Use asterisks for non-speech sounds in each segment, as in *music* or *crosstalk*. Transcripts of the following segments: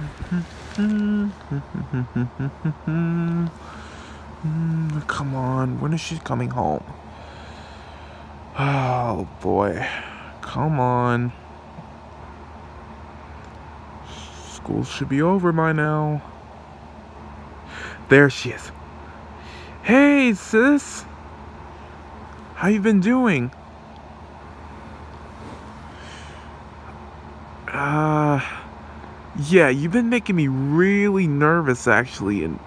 *laughs* Come on, when is she coming home? Oh boy, come on. School should be over by now. There she is. Hey, sis. How you been doing? Uh, yeah, you've been making me really nervous actually and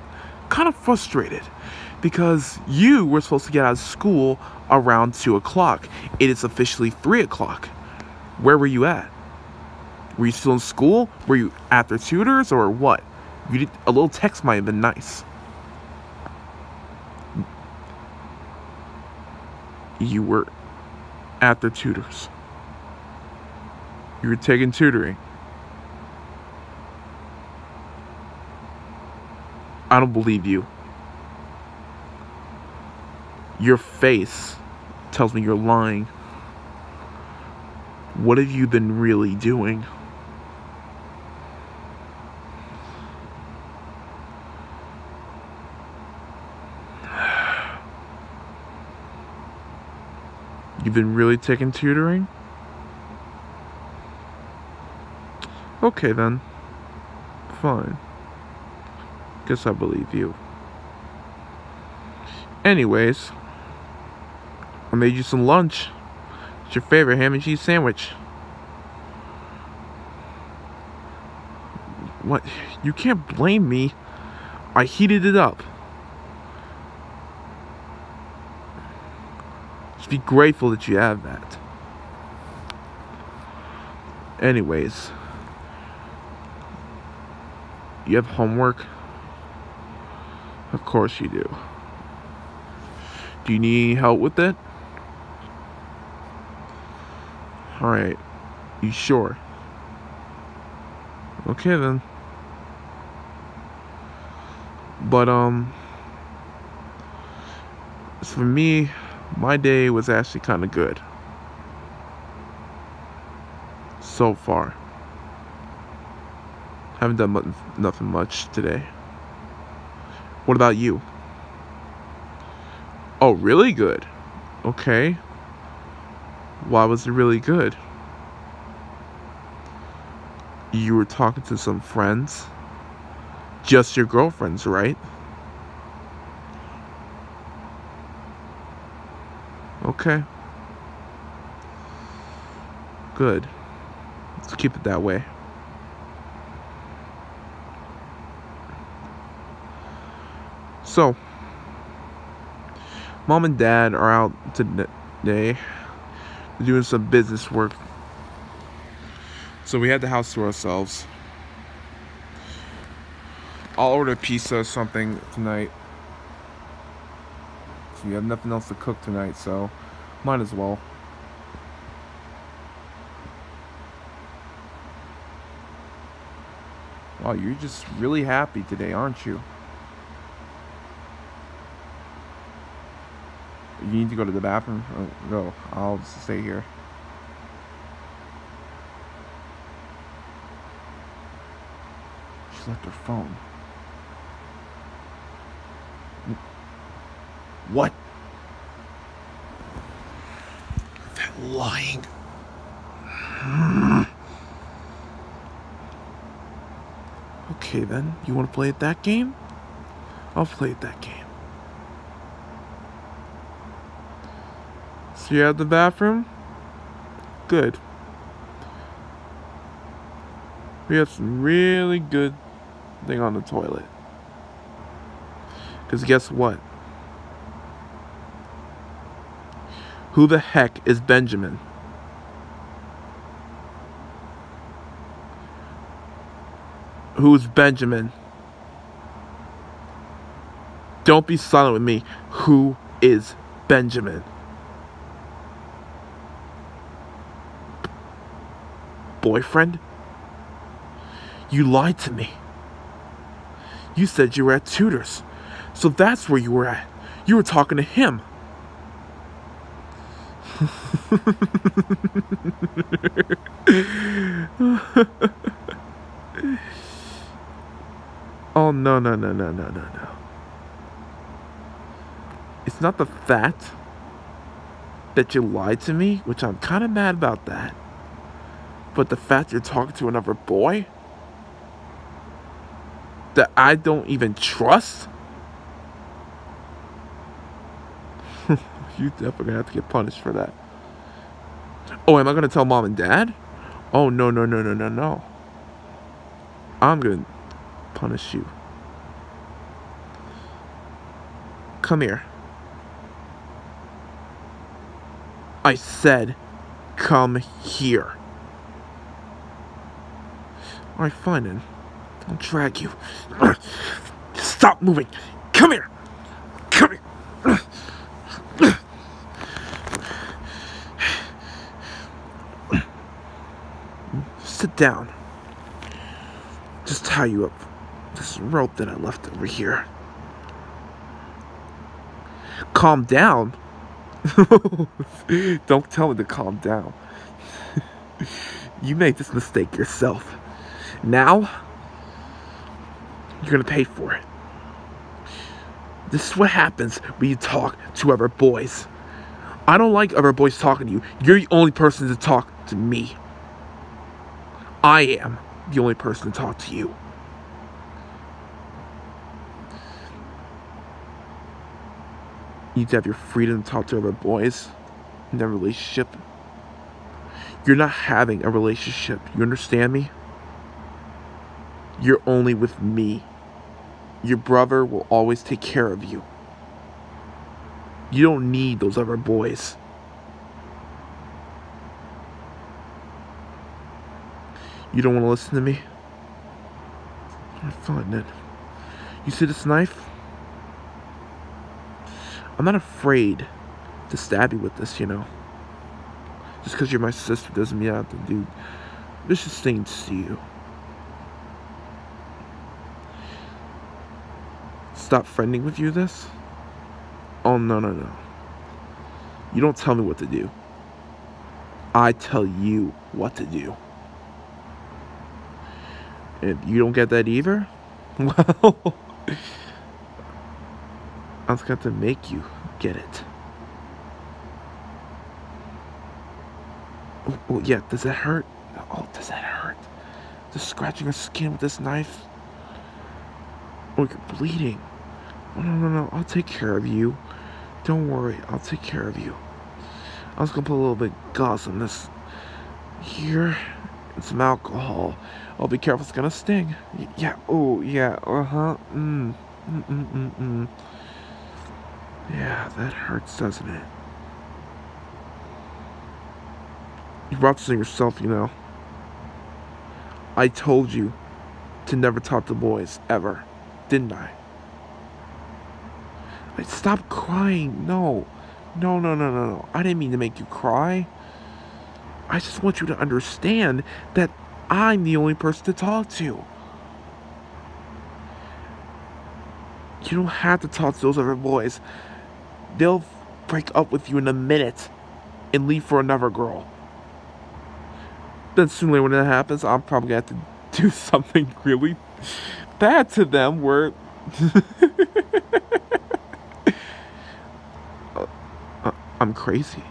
kind of frustrated because you were supposed to get out of school around 2 o'clock. It is officially 3 o'clock. Where were you at? Were you still in school? Were you at their tutors or what? You did, a little text might have been nice. You were at their tutors. You were taking tutoring. I don't believe you. Your face tells me you're lying. What have you been really doing? *sighs* You've been really taking tutoring? Okay then. Fine. Guess I believe you. Anyways, I made you some lunch. It's your favorite ham and cheese sandwich. What? You can't blame me. I heated it up. Just be grateful that you have that. Anyways, you have homework? Of course you do. Do you need any help with it? Alright. You sure? Okay then. But um for me, my day was actually kind of good. So far. Haven't done nothing much today. What about you? Oh, really good. Okay. Why was it really good? You were talking to some friends? Just your girlfriends, right? Okay. Good. Let's keep it that way. So, mom and dad are out today doing some business work. So we had the house to ourselves. I'll order pizza or something tonight. So we have nothing else to cook tonight, so might as well. Wow, you're just really happy today, aren't you? You need to go to the bathroom? Oh, no, I'll stay here. She left her phone. What? That lying. Okay then, you want to play at that game? I'll play at that game. You have the bathroom? Good. We have some really good thing on the toilet. Because guess what? Who the heck is Benjamin? Who's Benjamin? Don't be silent with me. Who is Benjamin? Boyfriend? You lied to me. You said you were at Tutors. So that's where you were at. You were talking to him. *laughs* Oh, no, no, no, no, no, no, no. It's not the fact that you lied to me, which I'm kind of mad about that. But the fact you're talking to another boy that I don't even trust, *laughs* you definitely gonna have to get punished for that. Oh, am I gonna tell mom and dad? Oh, no, no, no, no, no, no. I'm gonna punish you. Come here. I said, come here. Alright, fine then. I'll drag you. Stop moving. Come here. Come here. Sit down. Just tie you up. This rope that I left over here. Calm down. *laughs* Don't tell me to calm down. *laughs* you made this mistake yourself. Now, you're gonna pay for it. This is what happens when you talk to other boys. I don't like other boys talking to you. You're the only person to talk to me. I am the only person to talk to you. You need to have your freedom to talk to other boys in that relationship. You're not having a relationship. You understand me? You're only with me. Your brother will always take care of you. You don't need those other boys. You don't want to listen to me? Fine then. You see this knife? I'm not afraid to stab you with this, you know. Just because you're my sister doesn't mean I have to do vicious things to you. Stop friending with you this? Oh, no, no, no. You don't tell me what to do. I tell you what to do. And you don't get that either? *laughs* Well... I was going to make you get it. Oh, oh, yeah, does that hurt? Oh, does that hurt? Just scratching your skin with this knife? Oh, you're bleeding. Oh, no, no, no, I'll take care of you. Don't worry, I'll take care of you. I was gonna put a little bit of gauze on this here and some alcohol. Oh, be careful, it's gonna sting. Yeah, oh, yeah, uh-huh, mm, mm, mm, mm, mm. Yeah, that hurts, doesn't it? You brought this on yourself, you know. I told you to never talk to boys, ever. Didn't I? Stop crying. No. No, no, no, no, no. I didn't mean to make you cry. I just want you to understand that I'm the only person to talk to. You don't have to talk to those other boys they'll break up with you in a minute and leave for another girl. Then sooner when that happens, I'm probably gonna have to do *laughs* something really bad to them where *laughs* uh, uh, I'm crazy.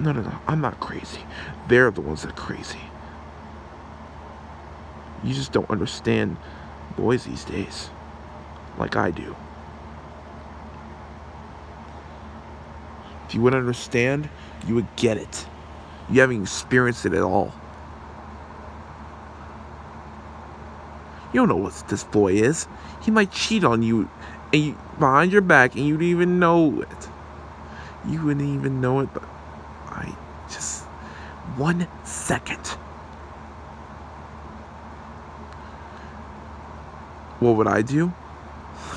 No, no, no, I'm not crazy. They're the ones that are crazy. You just don't understand boys these days like I do. If you would understand, you would get it. You haven't experienced it at all. You don't know what this boy is. He might cheat on you, and you, behind your back, and you don't even know it. You wouldn't even know it, but I just one second. What would I do? *laughs*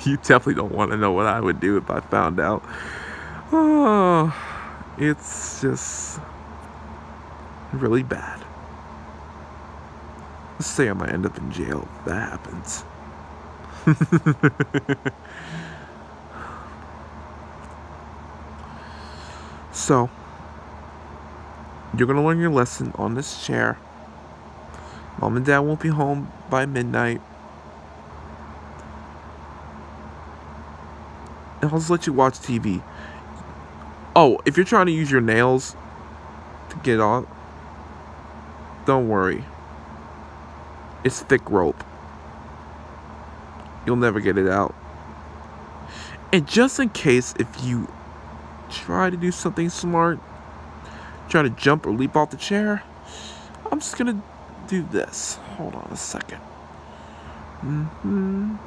you definitely don't want to know what I would do if I found out. Oh, it's just really bad. Let's say I might end up in jail if that happens. *laughs* So, you're going to learn your lesson on this chair. Mom and dad won't be home by midnight. And I'll just let you watch TV. Oh, if you're trying to use your nails to get off, don't worry. It's thick rope. You'll never get it out. And just in case if you try to do something smart, try to jump or leap off the chair, I'm just gonna do this. Hold on a second. *laughs*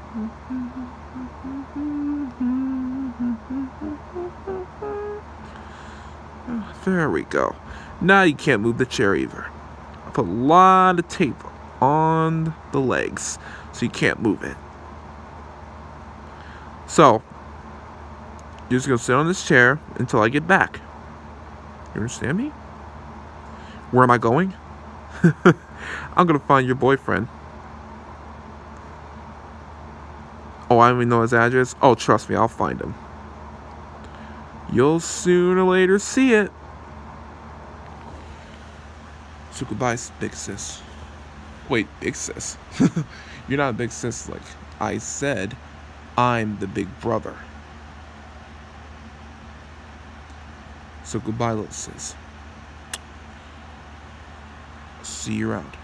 There we go. Now you can't move the chair either. I put a lot of tape on the legs so you can't move it. So, you're just gonna sit on this chair until I get back. You understand me? Where am I going? *laughs* I'm gonna find your boyfriend. Oh, I don't even know his address. Oh, trust me, I'll find him. You'll sooner or later see it. So goodbye, big sis. Wait, big sis. *laughs* You're not a big sis like I said. I'm the big brother. So goodbye, little sis. See you around.